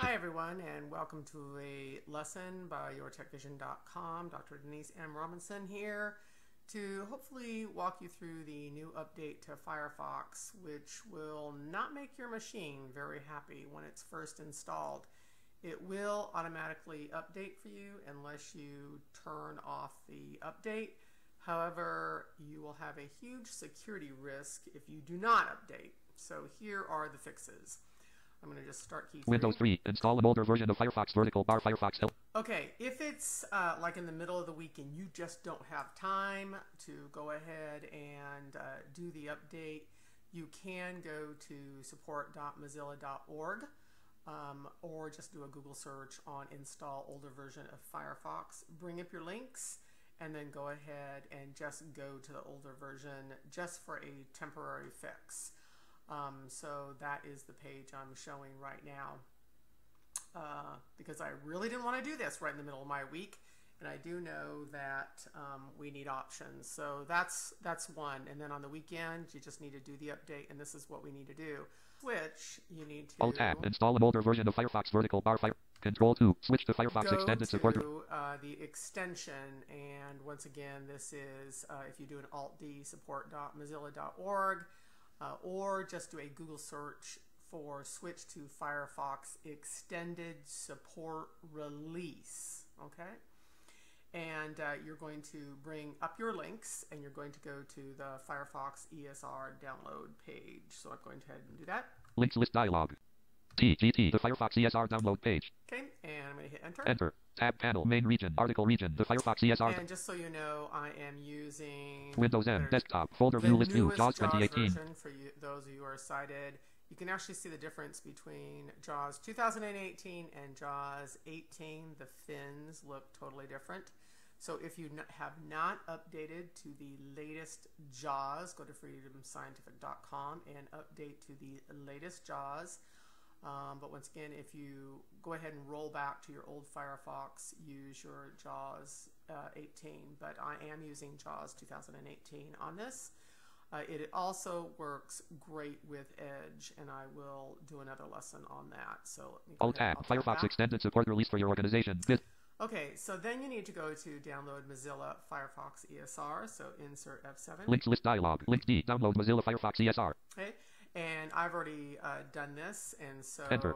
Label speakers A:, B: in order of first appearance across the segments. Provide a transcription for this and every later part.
A: Hi everyone and welcome to a lesson by yourtechvision.com. Dr. Denise M. Robinson here to hopefully walk you through the new update to Firefox which will not make your machine very happy when it's first installed. It will automatically update for you unless you turn off the update. However, you will have a huge security risk if you do not update. So here are the fixes. I'm going to just start key.
B: Windows 3. Install an older version of Firefox vertical bar Firefox help.
A: Okay, if it's uh, like in the middle of the week and you just don't have time to go ahead and uh, do the update, you can go to support.mozilla.org um, or just do a Google search on install older version of Firefox. Bring up your links and then go ahead and just go to the older version just for a temporary fix. Um, so that is the page I'm showing right now uh, because I really didn't want to do this right in the middle of my week. And I do know that um, we need options. So that's that's one. And then on the weekend, you just need to do the update. And this is what we need to do. Switch, you need to...
B: Alt tab. Install an older version of Firefox vertical bar Fire. Control 2. Switch to Firefox
A: go
B: extended
A: to,
B: support.
A: uh, the extension, and once again, this is uh, if you do an Alt D support.mozilla.org, uh, or just do a Google search for switch to Firefox extended support release. Okay, and uh, you're going to bring up your links, and you're going to go to the Firefox ESR download page. So I'm going to head and do that.
B: Links list dialog. TGT. The Firefox ESR download page.
A: Okay, and I'm going to hit enter.
B: Enter. Tab panel. Main region. Article region. The Firefox ESR.
A: And just so you know, I am using
B: Windows
A: there's
B: Desktop. Folder view list view. JAWS 2018.
A: version for you, those of you who are sighted. You can actually see the difference between JAWS 2018 and JAWS 18. The fins look totally different. So if you n- have not updated to the latest JAWS, go to freedomscientific.com and update to the latest JAWS. Um, but once again, if you go ahead and roll back to your old Firefox, use your JAWS uh, 18. But I am using JAWS 2018 on this. Uh, it also works great with Edge, and I will do another lesson on that. So let me
B: Alt tab. Firefox
A: that.
B: extended support release for your organization. This.
A: Okay, so then you need to go to download Mozilla Firefox ESR. So insert F7.
B: Links list dialog. Link D. Download Mozilla Firefox ESR.
A: Okay, and I've already uh, done this, and so
B: Enter.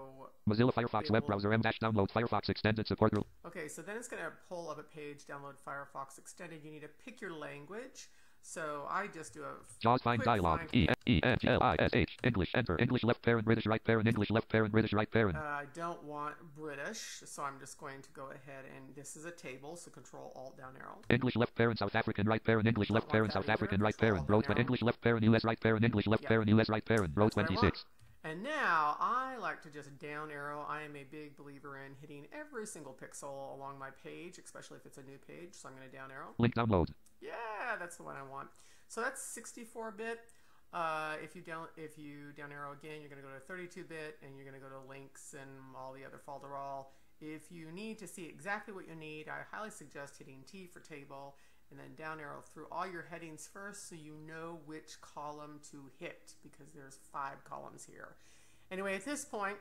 B: Mozilla Firefox web browser M dash download Firefox extended support. group.
A: Okay, so then it's going to pull up a page, download Firefox Extended. You need to pick your language. So I just do a
B: JAWS find dialog.
A: find.
B: E E N G L I S H. English enter. English left parent British right parent English left parent British right parent.
A: Uh, I don't want British, so I'm just going to go ahead and this is a table, so Control Alt down arrow.
B: English left parent South African right parent English left parent South
A: either.
B: African right parent row
A: down
B: twen-
A: arrow.
B: English left parent US right parent English left
A: Yep.
B: parent US right parent row
A: That's what I want.
B: 26.
A: And now I like to just down arrow. I am a big believer in hitting every single pixel along my page, especially if it's a new page. So I'm going to down arrow.
B: Link download.
A: Yeah, that's the one I want. So that's 64-bit. Uh, if you down if you down arrow again, you're going to go to 32-bit, and you're going to go to links and all the other folderol. If you need to see exactly what you need, I highly suggest hitting T for table, and then down arrow through all your headings first, so you know which column to hit because there's five columns here. Anyway, at this point,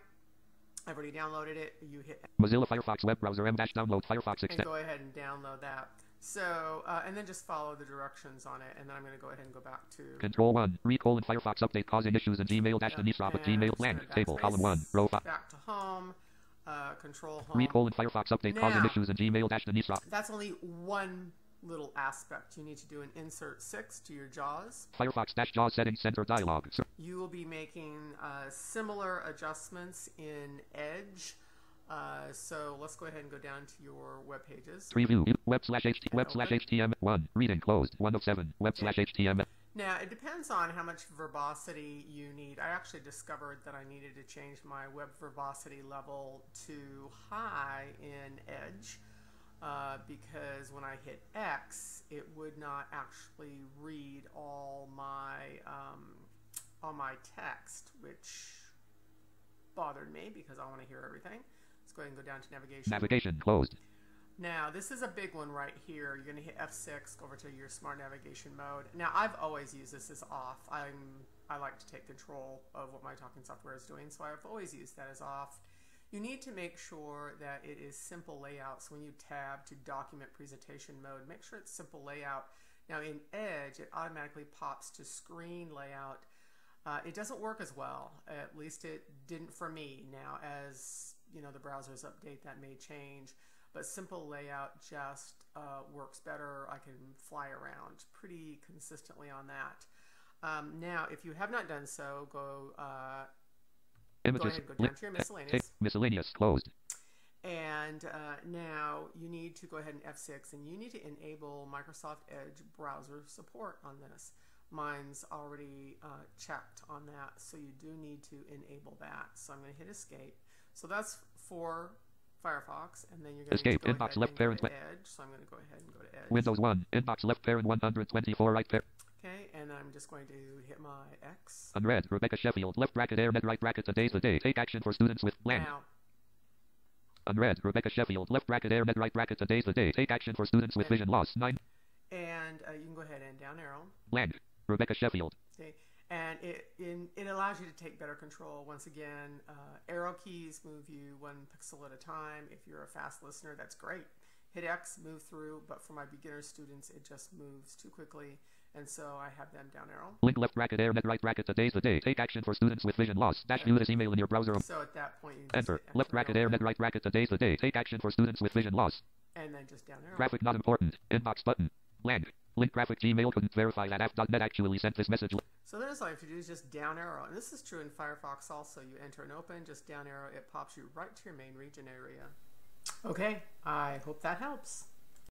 A: I've already downloaded it. You hit
B: Mozilla Firefox web browser M dash download Firefox extend.
A: go ahead and download that. So, uh, and then just follow the directions on it, and then I'm going to go ahead and go back to
B: Control 1. Read colon Firefox update causing issues in Gmail dash Denise Robert
A: and
B: Gmail blank table column 1
A: backspace,
B: row 5.
A: back to home, uh, control home.
B: Read colon Firefox update causing
A: Now-
B: issues in Gmail dash Robert.
A: That's only one little aspect. You need to do an insert six to your JAWS.
B: Firefox dash JAWS settings center dialog.
A: You will be making uh, similar adjustments in Edge. Uh, so let's go ahead and go down to your web pages.
B: Preview. Web slash HT. Web slash HTML. 1. Reading closed. 1 of 7. Web slash HTML.
A: Now, it depends on how much verbosity you need. I actually discovered that I needed to change my web verbosity level to high in Edge uh, because when I hit X, it would not actually read all my um, all my text, which bothered me because I want to hear everything. Let's go ahead and go down to navigation.
B: Navigation closed.
A: Now, this is a big one right here. You're going to hit F6, go over to your smart navigation mode. Now, I've always used this as off. I'm I like to take control of what my talking software is doing, so I've always used that as off. You need to make sure that it is simple layout. So when you tab to document presentation mode, make sure it's simple layout. Now in Edge, it automatically pops to screen layout. Uh, it doesn't work as well. At least it didn't for me. Now as you know, the browsers update, that may change. But simple layout just uh, works better. I can fly around pretty consistently on that. Um, now, if you have not done so, go uh,
B: Images.
A: go ahead go down to your miscellaneous.
B: Miscellaneous closed.
A: And uh, now you need to go ahead and F6 and you need to enable Microsoft Edge browser support on this. Mine's already uh, checked on that, so you do need to enable that. So I'm going to hit escape. So that's for Firefox, and then you're going
B: Escape,
A: to go
B: inbox, left parent,
A: Edge. So I'm going to go ahead and go to Edge.
B: Windows 1. Inbox left parent 124 right parent.
A: Okay, and I'm just going to hit my X.
B: Unread. Rebecca Sheffield. Left bracket air net right bracket today's the day. Take action for students with blank.
A: Now,
B: Unread. Rebecca Sheffield. Left bracket air net right bracket today's the day. Take action for students with vision loss. 9.
A: and uh, you can go ahead and down arrow.
B: Blank. Rebecca Sheffield.
A: And it in, it allows you to take better control. Once again, uh, arrow keys move you one pixel at a time. If you're a fast listener, that's great. Hit X, move through, but for my beginner students, it just moves too quickly, and so I have them down arrow.
B: Link left bracket air net right bracket today's the day. Take action for students with vision loss. Dash view this email in your browser.
A: So at that point,
B: Enter. Left bracket
A: arrow,
B: air net right bracket today's the day. Take action for students with vision loss.
A: and then just down arrow.
B: Graphic not important. Inbox button. Blank. Link graphic Gmail couldn't verify that app.net actually sent this message.
A: So then all you have to do is just down arrow, and this is true in Firefox also. You enter and open, just down arrow, it pops you right to your main region area. Okay, I hope that helps.